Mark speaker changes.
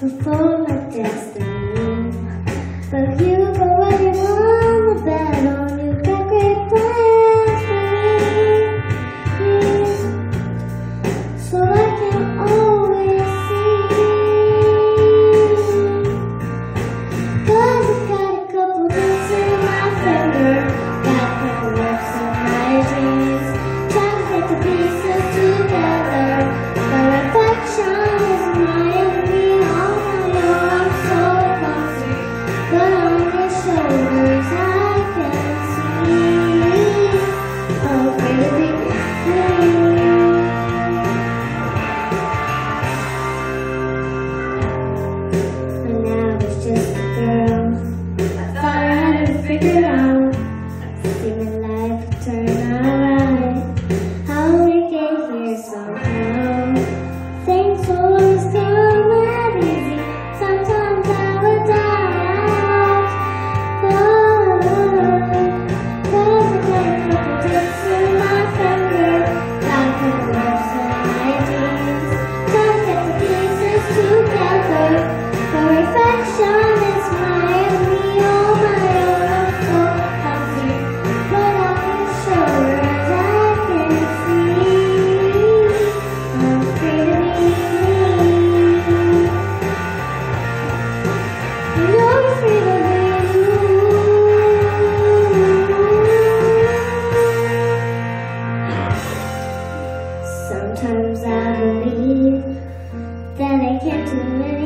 Speaker 1: 됐어? something. Sometimes I believe that I get to miss.